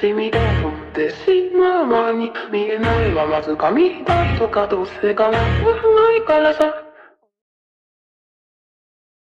しみで飛んでしまう前に見えないはわずかみたいとかどうせかなわないからさ